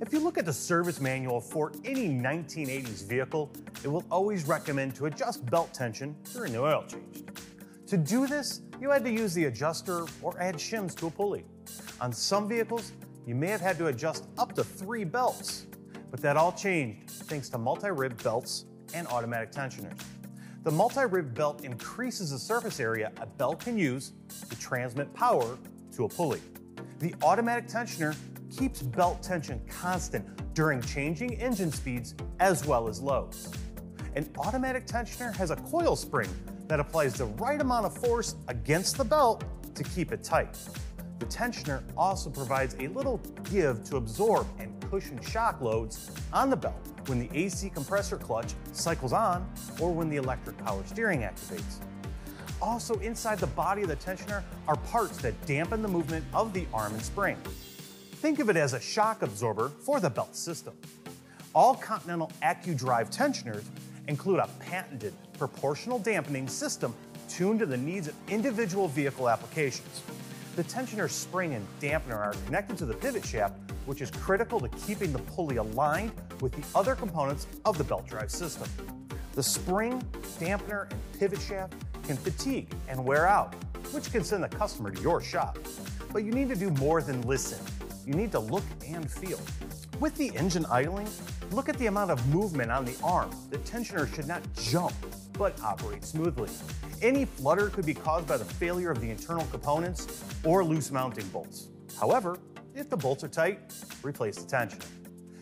If you look at the service manual for any 1980s vehicle, it will always recommend to adjust belt tension during the oil change. To do this, you had to use the adjuster or add shims to a pulley. On some vehicles, you may have had to adjust up to three belts, but that all changed thanks to multi-rib belts and automatic tensioners. The multi-rib belt increases the surface area a belt can use to transmit power to a pulley. The automatic tensioner keeps belt tension constant during changing engine speeds as well as lows. An automatic tensioner has a coil spring that applies the right amount of force against the belt to keep it tight. The tensioner also provides a little give to absorb and cushion shock loads on the belt when the AC compressor clutch cycles on or when the electric power steering activates. Also inside the body of the tensioner are parts that dampen the movement of the arm and spring. Think of it as a shock absorber for the belt system. All Continental AccuDrive tensioners include a patented proportional dampening system tuned to the needs of individual vehicle applications. The tensioner spring and dampener are connected to the pivot shaft, which is critical to keeping the pulley aligned with the other components of the belt drive system. The spring, dampener, and pivot shaft can fatigue and wear out, which can send the customer to your shop. But you need to do more than listen. You need to look and feel. With the engine idling, look at the amount of movement on the arm. The tensioner should not jump, but operate smoothly. Any flutter could be caused by the failure of the internal components or loose mounting bolts. However, if the bolts are tight, replace the tensioner.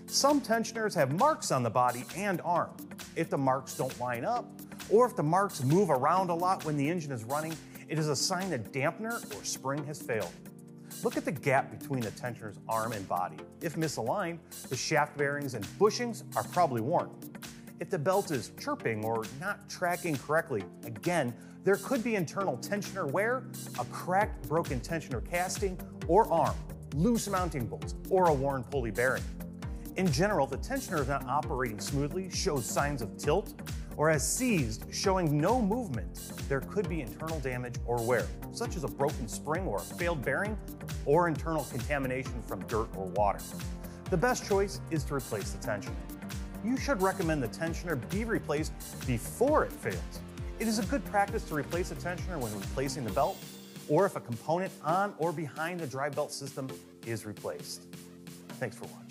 Some tensioners have marks on the body and arm. If the marks don't line up, or if the marks move around a lot when the engine is running, it is a sign the dampener or spring has failed. Look at the gap between the tensioner's arm and body. If misaligned, the shaft bearings and bushings are probably worn. If the belt is chirping or not tracking correctly, again, there could be internal tensioner wear, a cracked, broken tensioner casting or arm, loose mounting bolts, or a worn pulley bearing. In general, the tensioner is not operating smoothly, shows signs of tilt, or has seized, showing no movement. There could be internal damage or wear, such as a broken spring or a failed bearing, or internal contamination from dirt or water. The best choice is to replace the tensioner you should recommend the tensioner be replaced before it fails. It is a good practice to replace a tensioner when replacing the belt or if a component on or behind the drive belt system is replaced. Thanks for watching.